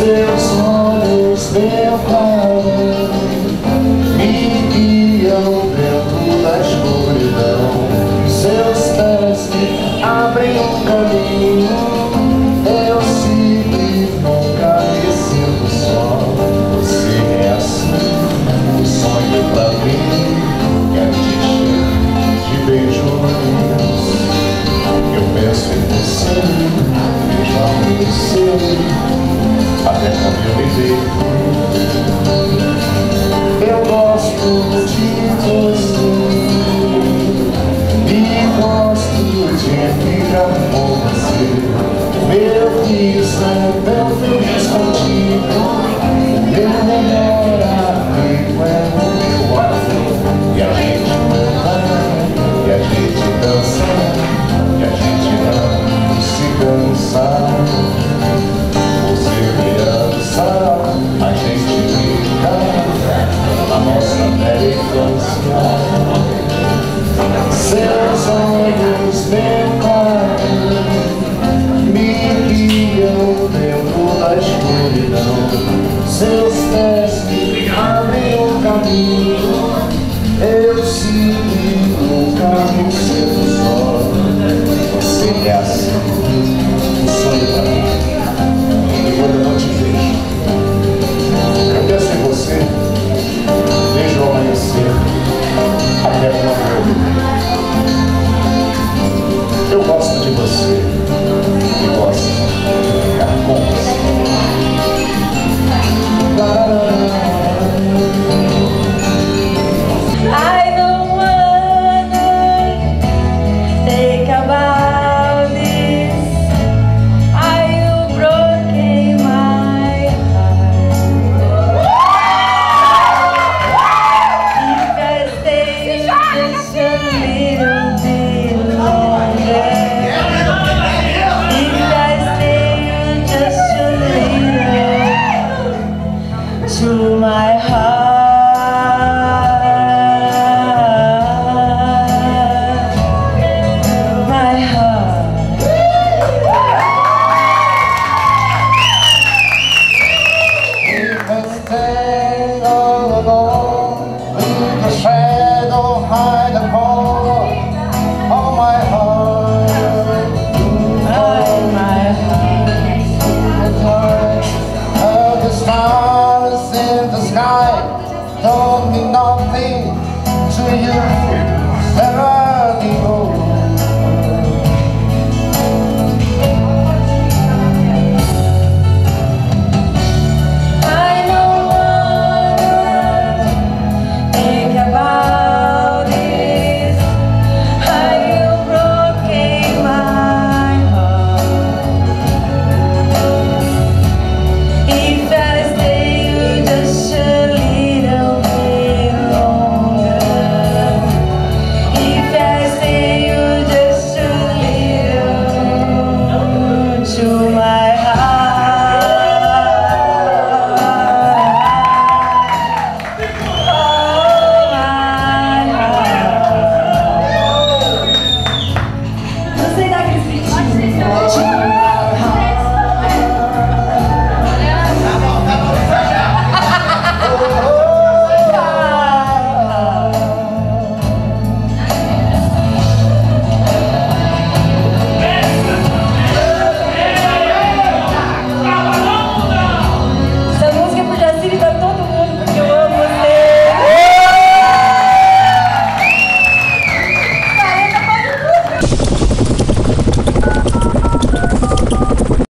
seus olhos, meu clarão Me guiam dentro da escuridão Seus pés me abrem um caminho Eu sigo e nunca me sinto só. Você é assim, um sonho pra mim E a te de beijos Eu penso em você, beijo em você até quando eu viver. Eu gosto de você e gosto de ficar com você. Meu piso é tão Seus olhos, meu pai me guiam dentro da escuridão. Seus pés me abrem o caminho, eu sigo o caminho. I